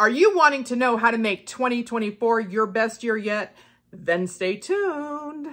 Are you wanting to know how to make 2024 your best year yet? Then stay tuned.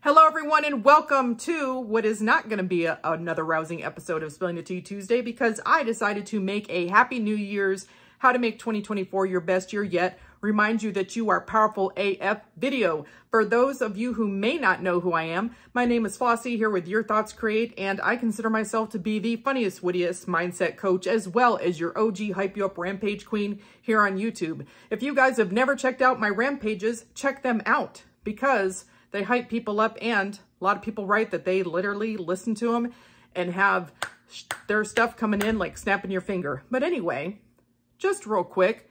Hello, everyone, and welcome to what is not going to be a, another rousing episode of Spilling the Tea Tuesday because I decided to make a Happy New Year's How to Make 2024 Your Best Year Yet remind you that you are powerful AF video. For those of you who may not know who I am, my name is Flossie here with Your Thoughts Create, and I consider myself to be the funniest, wittiest mindset coach, as well as your OG Hype You Up Rampage Queen here on YouTube. If you guys have never checked out my rampages, check them out because they hype people up and a lot of people write that they literally listen to them and have their stuff coming in like snapping your finger. But anyway, just real quick,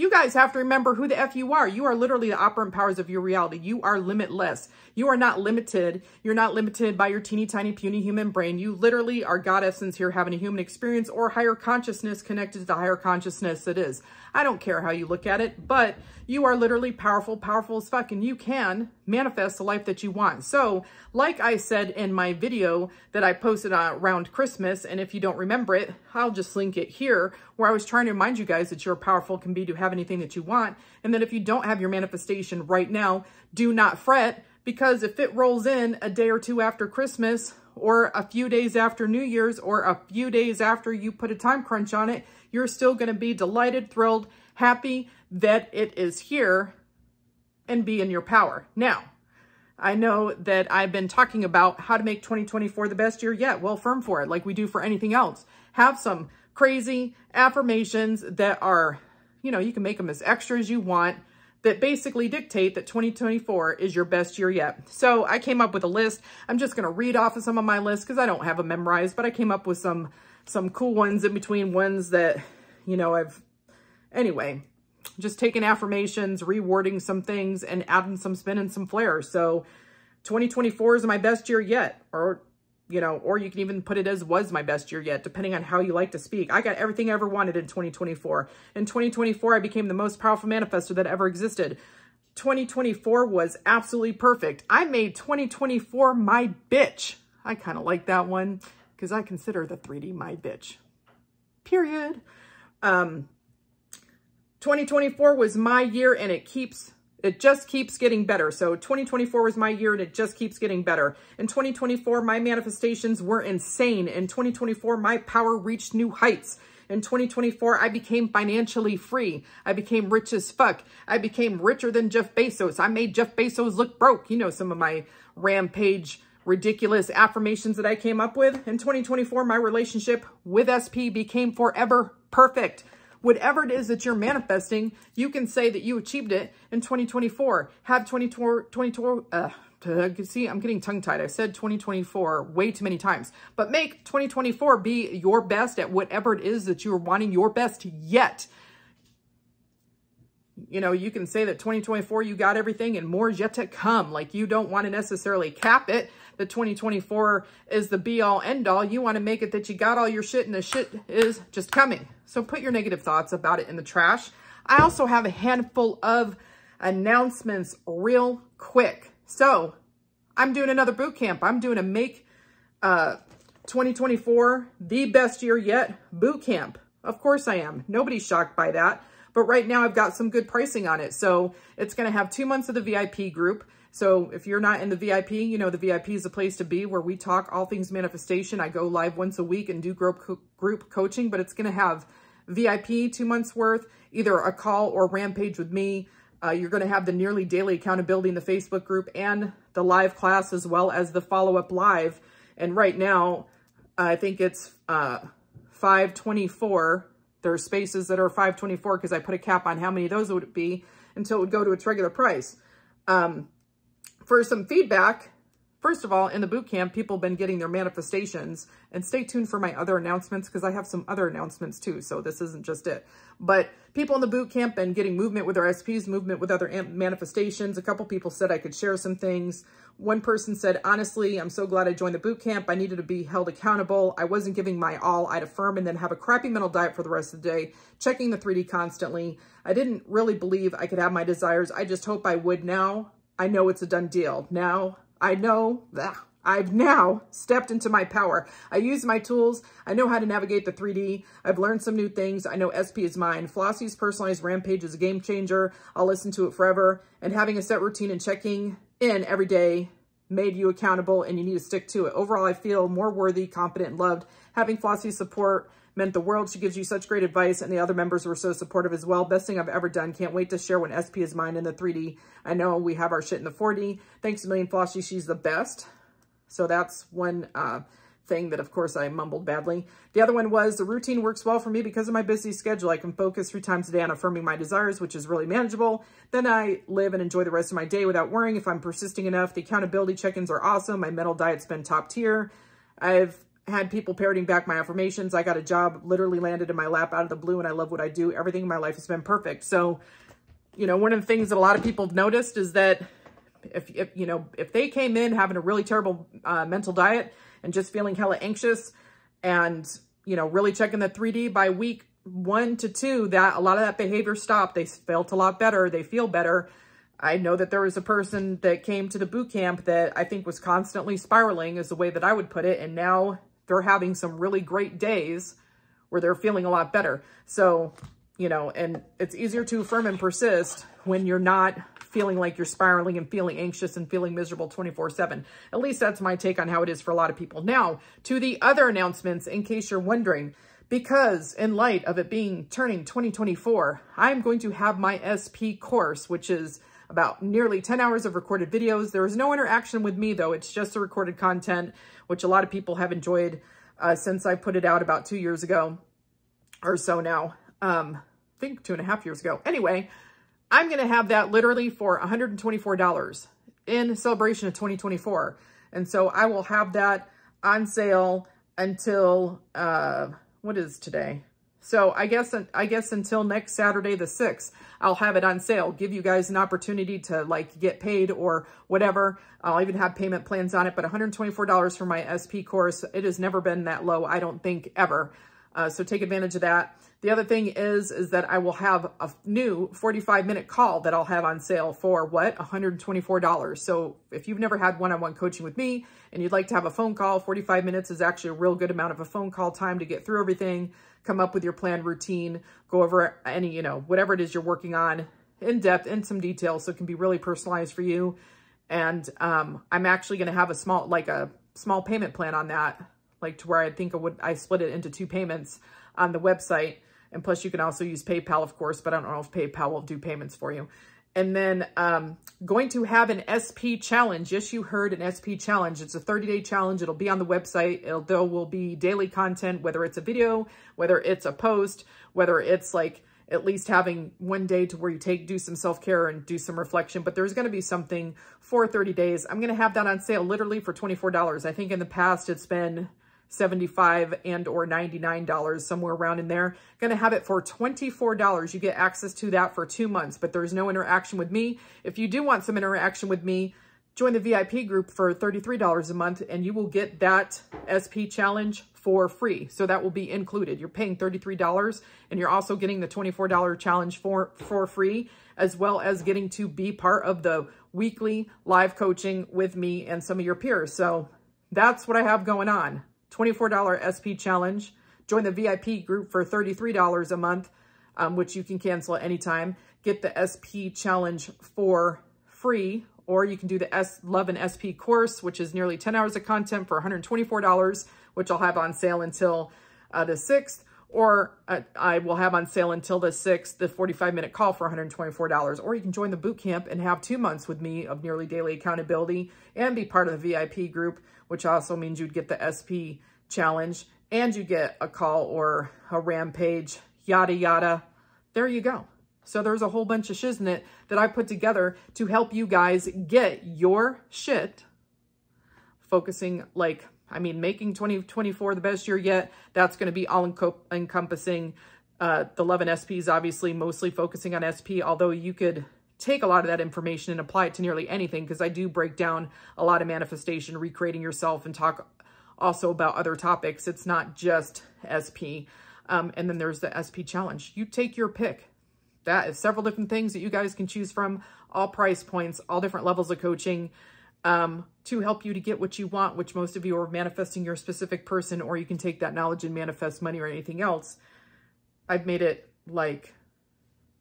you guys have to remember who the F you are. You are literally the operant powers of your reality. You are limitless. You are not limited. You're not limited by your teeny tiny puny human brain. You literally are God essence here having a human experience or higher consciousness connected to the higher consciousness it is. I don't care how you look at it, but you are literally powerful, powerful as fuck, and you can manifest the life that you want. So, like I said in my video that I posted around Christmas, and if you don't remember it, I'll just link it here, where I was trying to remind you guys that you're powerful, can be to have anything that you want, and that if you don't have your manifestation right now, do not fret, because if it rolls in a day or two after Christmas, or a few days after New Year's, or a few days after you put a time crunch on it, you're still going to be delighted, thrilled, happy that it is here and be in your power. Now, I know that I've been talking about how to make 2024 the best year yet. Well, firm for it like we do for anything else. Have some crazy affirmations that are, you know, you can make them as extra as you want that basically dictate that 2024 is your best year yet. So I came up with a list. I'm just going to read off of some of my lists because I don't have them memorized, but I came up with some some cool ones in between ones that, you know, I've, anyway, just taking affirmations, rewording some things, and adding some spin and some flair. So 2024 is my best year yet, or, you know, or you can even put it as was my best year yet, depending on how you like to speak. I got everything I ever wanted in 2024. In 2024, I became the most powerful manifester that ever existed. 2024 was absolutely perfect. I made 2024 my bitch. I kind of like that one because I consider the 3D my bitch. Period. Um, 2024 was my year and it keeps, it just keeps getting better. So 2024 was my year and it just keeps getting better. In 2024, my manifestations were insane. In 2024, my power reached new heights. In 2024, I became financially free. I became rich as fuck. I became richer than Jeff Bezos. I made Jeff Bezos look broke. You know, some of my rampage ridiculous affirmations that I came up with. In 2024, my relationship with SP became forever perfect. Whatever it is that you're manifesting, you can say that you achieved it in 2024. Have 2024, uh, see, I'm getting tongue-tied. I said 2024 way too many times. But make 2024 be your best at whatever it is that you're wanting your best yet. You know, you can say that 2024, you got everything and more is yet to come. Like you don't want to necessarily cap it that 2024 is the be all end all. You want to make it that you got all your shit and the shit is just coming. So put your negative thoughts about it in the trash. I also have a handful of announcements real quick. So I'm doing another boot camp. I'm doing a make uh, 2024 the best year yet boot camp. Of course I am. Nobody's shocked by that. But right now I've got some good pricing on it. So it's going to have two months of the VIP group. So if you're not in the VIP, you know, the VIP is a place to be where we talk all things manifestation. I go live once a week and do group, co group coaching, but it's going to have VIP two months worth, either a call or rampage with me. Uh, you're going to have the nearly daily accountability in the Facebook group and the live class as well as the follow-up live. And right now, I think it's uh, 524. There are spaces that are 524 because I put a cap on how many of those would be until it would go to its regular price. Um, for some feedback, First of all, in the boot camp, people have been getting their manifestations and stay tuned for my other announcements because I have some other announcements too. So this isn't just it, but people in the boot camp and getting movement with their SPs, movement with other manifestations. A couple people said I could share some things. One person said, honestly, I'm so glad I joined the boot camp. I needed to be held accountable. I wasn't giving my all. I'd affirm and then have a crappy mental diet for the rest of the day, checking the 3D constantly. I didn't really believe I could have my desires. I just hope I would now. I know it's a done deal. Now I know that I've now stepped into my power. I use my tools. I know how to navigate the 3D. I've learned some new things. I know SP is mine. Flossie's personalized rampage is a game changer. I'll listen to it forever. And having a set routine and checking in every day made you accountable and you need to stick to it. Overall, I feel more worthy, confident, and loved. Having Flossie's support meant the world. She gives you such great advice, and the other members were so supportive as well. Best thing I've ever done. Can't wait to share when SP is mine in the 3D. I know we have our shit in the 4D. Thanks a million, Flossie. She's the best. So that's one uh, thing that, of course, I mumbled badly. The other one was the routine works well for me because of my busy schedule. I can focus three times a day on affirming my desires, which is really manageable. Then I live and enjoy the rest of my day without worrying if I'm persisting enough. The accountability check-ins are awesome. My mental diet's been top tier. I've had people parroting back my affirmations. I got a job literally landed in my lap out of the blue and I love what I do. Everything in my life has been perfect. So, you know, one of the things that a lot of people have noticed is that if, if you know, if they came in having a really terrible uh, mental diet and just feeling hella anxious and, you know, really checking the 3D by week one to two, that a lot of that behavior stopped. They felt a lot better. They feel better. I know that there was a person that came to the boot camp that I think was constantly spiraling is the way that I would put it. And now they're having some really great days where they're feeling a lot better. So, you know, and it's easier to affirm and persist when you're not feeling like you're spiraling and feeling anxious and feeling miserable 24 seven. At least that's my take on how it is for a lot of people. Now to the other announcements, in case you're wondering, because in light of it being turning 2024, I'm going to have my SP course, which is about nearly 10 hours of recorded videos. There is no interaction with me though. It's just the recorded content, which a lot of people have enjoyed uh, since I put it out about two years ago or so now. Um, I think two and a half years ago. Anyway, I'm going to have that literally for $124 in celebration of 2024. And so I will have that on sale until, uh, what is today? So I guess, I guess until next Saturday, the 6th, I'll have it on sale. Give you guys an opportunity to like get paid or whatever. I'll even have payment plans on it, but $124 for my SP course. It has never been that low, I don't think ever. Uh, so take advantage of that. The other thing is, is that I will have a new 45 minute call that I'll have on sale for what? $124. So if you've never had one-on-one -on -one coaching with me and you'd like to have a phone call, 45 minutes is actually a real good amount of a phone call time to get through everything, come up with your planned routine, go over any, you know, whatever it is you're working on in depth, in some detail. So it can be really personalized for you. And um, I'm actually going to have a small, like a small payment plan on that, like to where I think I would, I split it into two payments on the website and plus you can also use PayPal, of course, but I don't know if PayPal will do payments for you. And then um, going to have an SP challenge. Yes, you heard an SP challenge. It's a 30-day challenge. It'll be on the website. It'll, there will be daily content, whether it's a video, whether it's a post, whether it's like at least having one day to where you take, do some self-care and do some reflection. But there's going to be something for 30 days. I'm going to have that on sale literally for $24. I think in the past it's been 75 and or $99, somewhere around in there. Gonna have it for $24. You get access to that for two months, but there's no interaction with me. If you do want some interaction with me, join the VIP group for $33 a month and you will get that SP challenge for free. So that will be included. You're paying $33 and you're also getting the $24 challenge for, for free, as well as getting to be part of the weekly live coaching with me and some of your peers. So that's what I have going on. $24 SP challenge. Join the VIP group for $33 a month, um, which you can cancel at any time. Get the SP challenge for free, or you can do the S Love and SP course, which is nearly 10 hours of content for $124, which I'll have on sale until uh, the 6th or uh, I will have on sale until the 6th, the 45-minute call for $124. Or you can join the boot camp and have two months with me of nearly daily accountability and be part of the VIP group, which also means you'd get the SP challenge and you get a call or a rampage, yada, yada. There you go. So there's a whole bunch of shiznit that I put together to help you guys get your shit focusing like, I mean, making 2024 the best year yet. That's going to be all encompassing. Uh, the 11 SPs, obviously mostly focusing on SP, although you could take a lot of that information and apply it to nearly anything because I do break down a lot of manifestation, recreating yourself, and talk also about other topics. It's not just SP. Um, and then there's the SP challenge. You take your pick. That is several different things that you guys can choose from, all price points, all different levels of coaching um, to help you to get what you want, which most of you are manifesting your specific person, or you can take that knowledge and manifest money or anything else. I've made it like,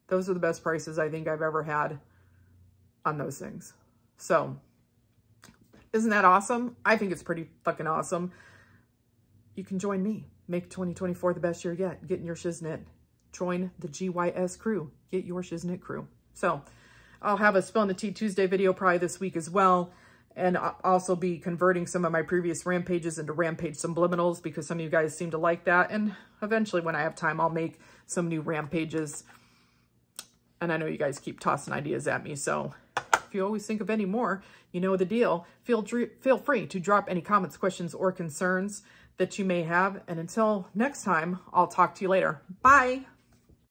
those are the best prices I think I've ever had on those things. So isn't that awesome? I think it's pretty fucking awesome. You can join me. Make 2024 the best year yet. Get in your shiznit. Join the GYS crew. Get your shiznit crew. So I'll have a Spill the Tea Tuesday video probably this week as well. And also be converting some of my previous rampages into rampage subliminals because some of you guys seem to like that. And eventually when I have time, I'll make some new rampages. And I know you guys keep tossing ideas at me. So if you always think of any more, you know the deal. Feel, feel free to drop any comments, questions, or concerns that you may have. And until next time, I'll talk to you later. Bye.